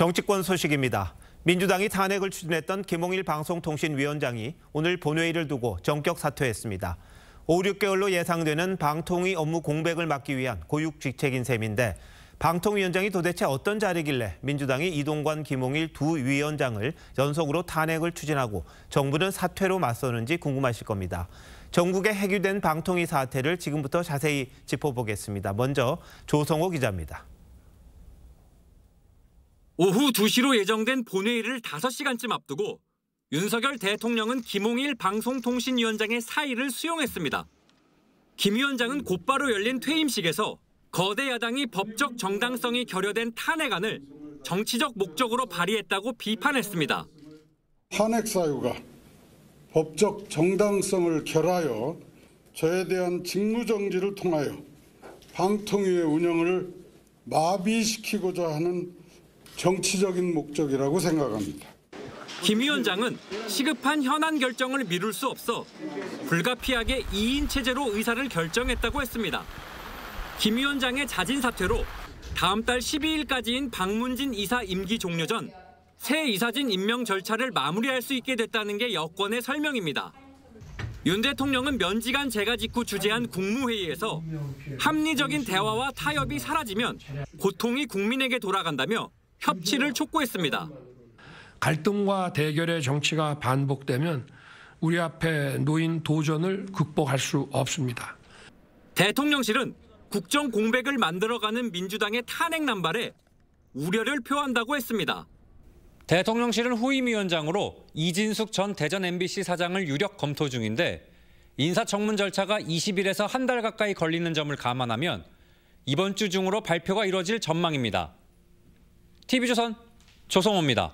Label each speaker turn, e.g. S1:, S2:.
S1: 정치권 소식입니다. 민주당이 탄핵을 추진했던 김홍일 방송통신위원장이 오늘 본회의를 두고 전격 사퇴했습니다. 5, 6개월로 예상되는 방통위 업무 공백을 막기 위한 고육직책인 셈인데 방통위원장이 도대체 어떤 자리길래 민주당이 이동관, 김홍일 두 위원장을 연속으로 탄핵을 추진하고 정부는 사퇴로 맞서는지 궁금하실 겁니다. 전국에 해규된 방통위 사태를 지금부터 자세히 짚어보겠습니다. 먼저 조성호 기자입니다.
S2: 오후 2시로 예정된 본회의를 5시간쯤 앞두고 윤석열 대통령은 김홍일 방송통신위원장의 사의를 수용했습니다. 김 위원장은 곧바로 열린 퇴임식에서 거대 야당이 법적 정당성이 결여된 탄핵안을 정치적 목적으로 발의했다고 비판했습니다.
S3: 탄핵 사유가 법적 정당성을 결하여 저에 대한 직무정지를 통하여 방통위의 운영을 마비시키고자 하는 정치적인 목적이라고 생각합니다.
S2: 김 위원장은 시급한 현안 결정을 미룰 수 없어 불가피하게 2인 체제로 의사를 결정했다고 했습니다. 김 위원장의 자진 사퇴로 다음 달 12일까지인 박문진 이사 임기 종료 전 새 이사진 임명 절차를 마무리할 수 있게 됐다는 게 여권의 설명입니다. 윤 대통령은 면직안 재가 직후 주재한 국무회의에서 합리적인 대화와 타협이 사라지면 고통이 국민에게 돌아간다며 협치를 촉구했습니다.
S4: 갈등과 대결의 정치가 반복되면 우리 앞에 놓인 도전을 극복할 수 없습니다.
S2: 대통령실은 국정 공백을 만들어가는 민주당의 탄핵 남발에 우려를 표한다고 했습니다. 대통령실은 후임위원장으로 이진숙 전 대전 MBC 사장을 유력 검토 중인데 인사청문 절차가 20일에서 한 달 가까이 걸리는 점을 감안하면 이번 주 중으로 발표가 이뤄질 전망입니다. TV조선 조성호입니다.